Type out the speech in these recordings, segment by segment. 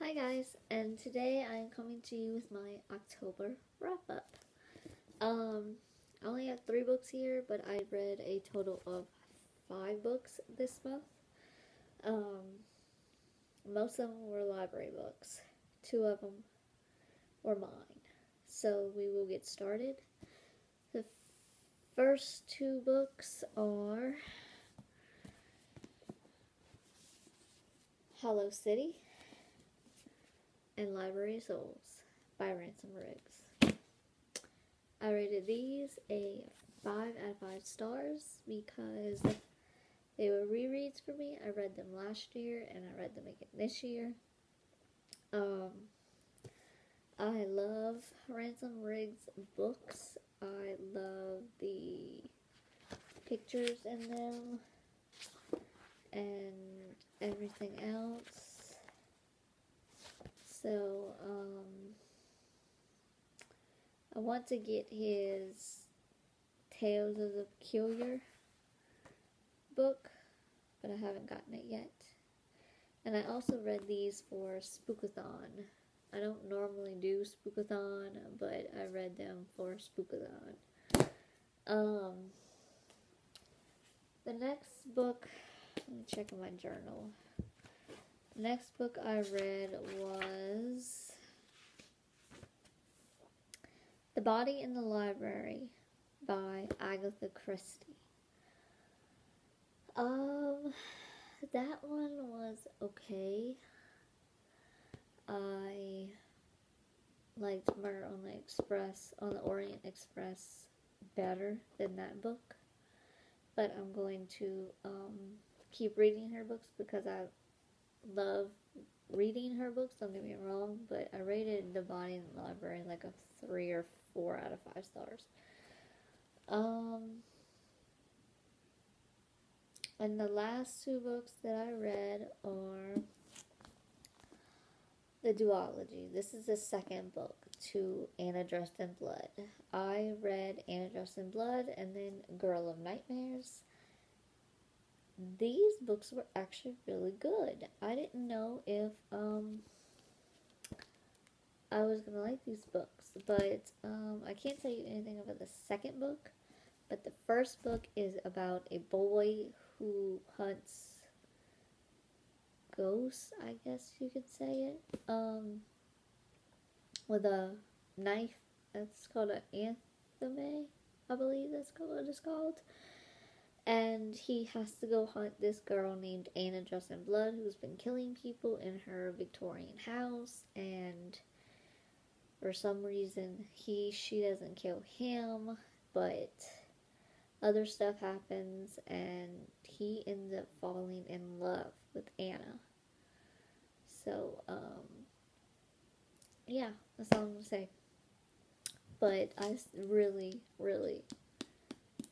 Hi guys, and today I am coming to you with my October wrap up. Um, I only have three books here, but I read a total of five books this month. Um, most of them were library books. Two of them were mine. So we will get started. The first two books are Hollow City and Library of Souls by Ransom Riggs. I rated these a 5 out of 5 stars because they were rereads for me. I read them last year and I read them again this year. Um, I love Ransom Riggs books. I love the pictures in them and everything else. So, um, I want to get his Tales of the Peculiar book, but I haven't gotten it yet. And I also read these for Spookathon. I don't normally do Spookathon, but I read them for Spookathon. Um, the next book, let me check in my journal. Next book I read was The Body in the Library by Agatha Christie. Um, that one was okay. I liked Murder on the Express, on the Orient Express better than that book. But I'm going to um, keep reading her books because I love reading her books, don't get me wrong, but I rated The Body in the Library like a 3 or 4 out of 5 stars. Um, and the last two books that I read are The Duology. This is the second book to Anna Dressed in Blood. I read Anna Dressed in Blood and then Girl of Nightmares these books were actually really good. I didn't know if um, I was gonna like these books, but um, I can't tell you anything about the second book. But the first book is about a boy who hunts ghosts, I guess you could say it, um, with a knife. That's called an athame, I believe that's what it's called and he has to go hunt this girl named Anna Dressed in Blood who's been killing people in her Victorian house. And for some reason he she doesn't kill him but other stuff happens and he ends up falling in love with Anna. So um yeah that's all I'm gonna say. But I really really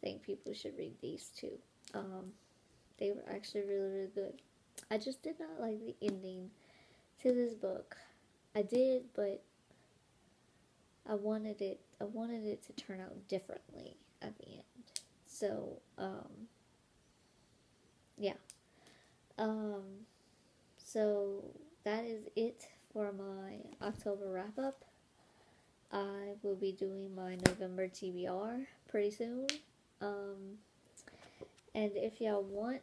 think people should read these too. Um, they were actually really, really good. I just did not like the ending to this book. I did, but I wanted it. I wanted it to turn out differently at the end. So, um, yeah. Um, so that is it for my October wrap up. I will be doing my November TBR pretty soon. Um, and if y'all want,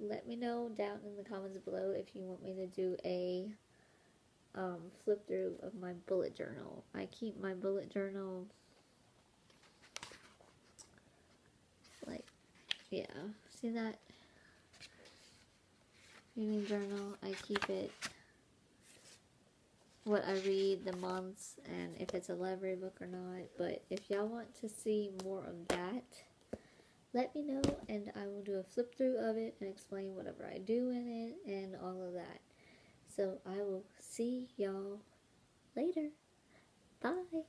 let me know down in the comments below if you want me to do a um, flip through of my bullet journal. I keep my bullet journal like, yeah, see that? Reading journal, I keep it what I read, the months, and if it's a library book or not. But if y'all want to see more of that, let me know and I will do a flip through of it and explain whatever I do in it and all of that. So I will see y'all later. Bye.